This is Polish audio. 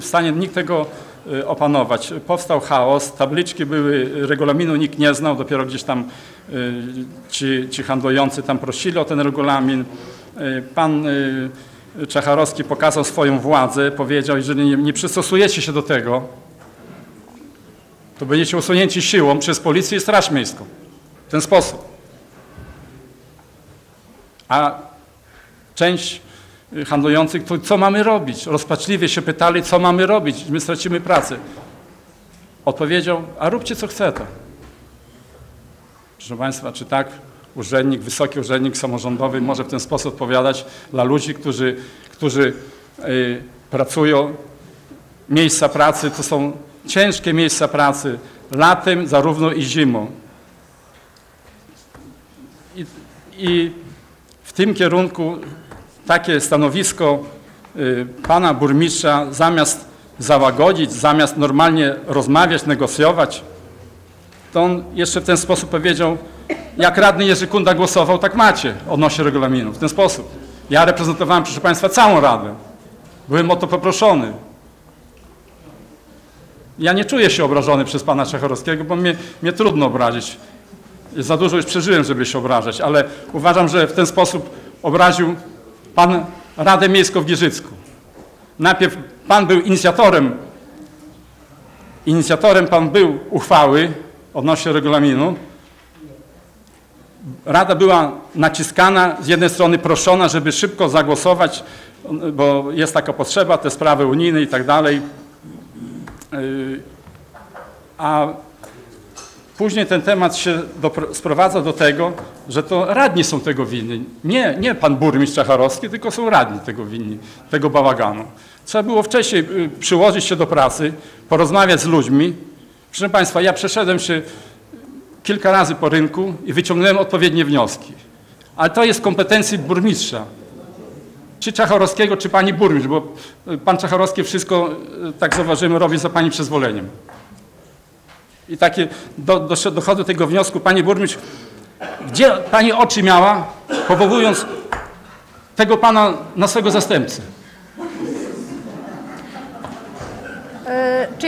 w stanie nikt tego y, opanować. Powstał chaos, tabliczki były, regulaminu nikt nie znał, dopiero gdzieś tam y, ci, ci handlujący tam prosili o ten regulamin. Y, Pan Czacharowski pokazał swoją władzę, powiedział, jeżeli nie, nie przystosujecie się do tego, to będziecie usunięci siłą przez policję i straż miejską. W ten sposób. A część handlujących, to co mamy robić? Rozpaczliwie się pytali, co mamy robić? My stracimy pracę. Odpowiedział, a róbcie co chcecie. Proszę Państwa, czy tak urzędnik, wysoki urzędnik samorządowy może w ten sposób odpowiadać dla ludzi, którzy, którzy y, pracują, miejsca pracy to są ciężkie miejsca pracy, latem zarówno i zimą. I, i w tym kierunku takie stanowisko y, pana burmistrza zamiast załagodzić, zamiast normalnie rozmawiać, negocjować, to on jeszcze w ten sposób powiedział, jak radny Jerzy Kunda głosował, tak macie odnośnie regulaminu, w ten sposób. Ja reprezentowałem, proszę Państwa, całą Radę. Byłem o to poproszony. Ja nie czuję się obrażony przez pana Czechorowskiego, bo mnie, mnie trudno obrazić. Za dużo już przeżyłem, żeby się obrażać, ale uważam, że w ten sposób obraził pan Radę Miejską w Giżycku. Najpierw pan był inicjatorem, inicjatorem pan był uchwały odnośnie regulaminu. Rada była naciskana, z jednej strony proszona, żeby szybko zagłosować, bo jest taka potrzeba, te sprawy unijne i tak dalej. Yy, A później ten temat się dopro- sprowadza do tego, że to radni są tego winni. Nie, nie pan burmistrz Czacharowski, tylko są radni tego winni, tego bałaganu. Trzeba było wcześniej y, przyłożyć się do pracy, porozmawiać z ludźmi. Proszę Państwa, ja przeszedłem się kilka razy po rynku i wyciągnąłem odpowiednie wnioski. Ale to jest kompetencji burmistrza czy Czachorowskiego, czy pani burmistrz, bo y, pan Czachorowski wszystko, y, tak zauważymy, robi za pani przyzwoleniem. I takie do, do, dochodzę do tego wniosku, pani burmistrz, gdzie pani oczy miała, powołując tego pana na swego zastępcę? E, Czy